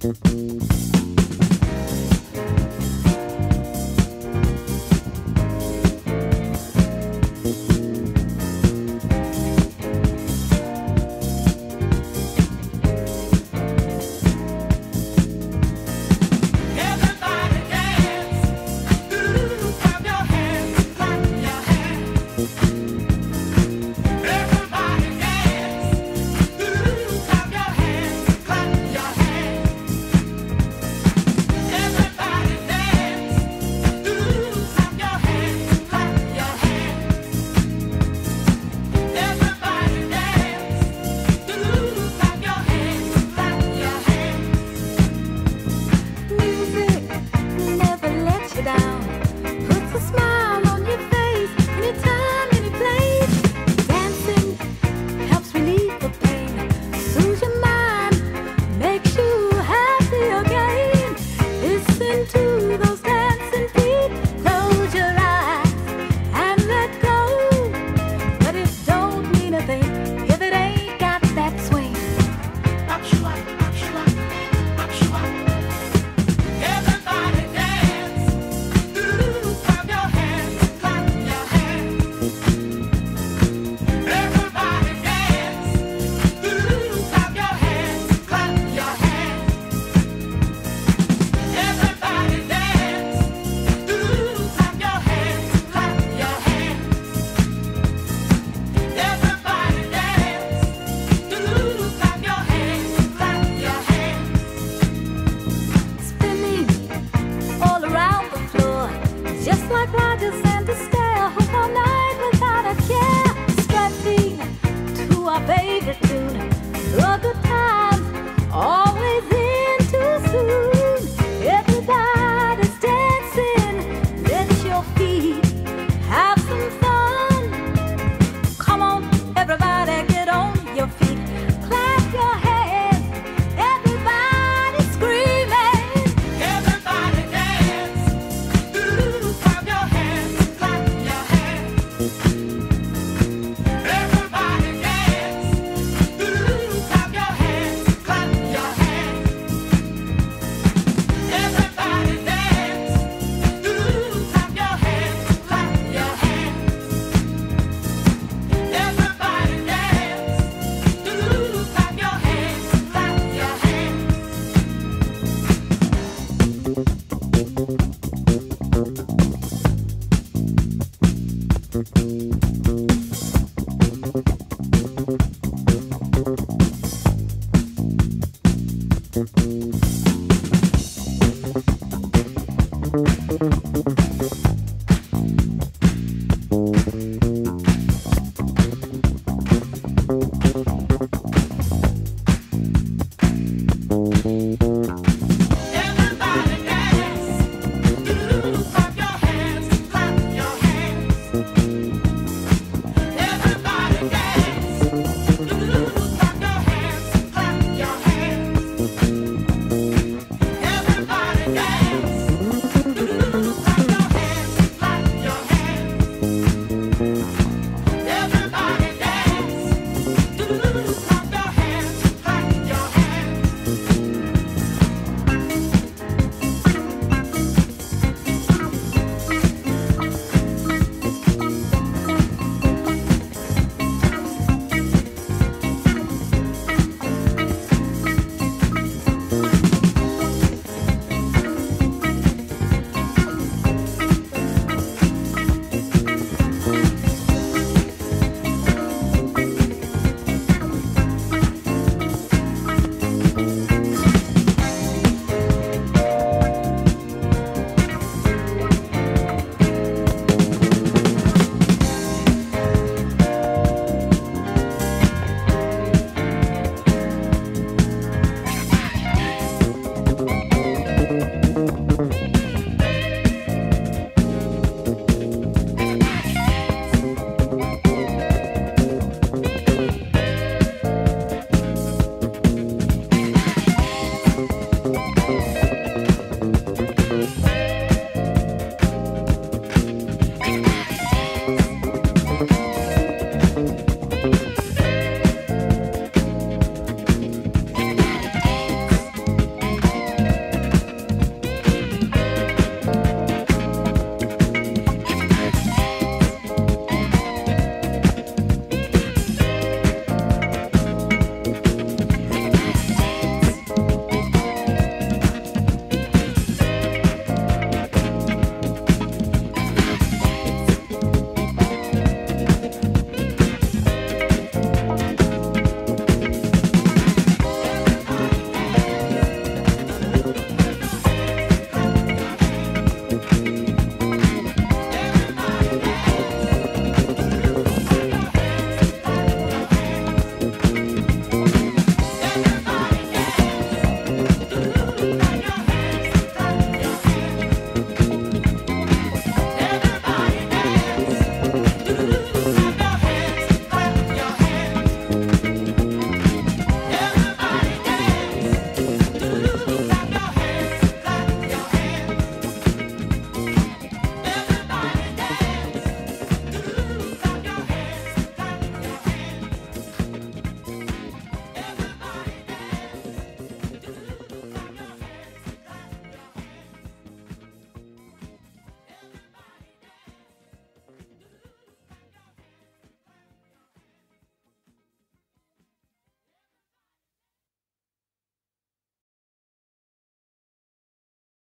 Mm-hmm.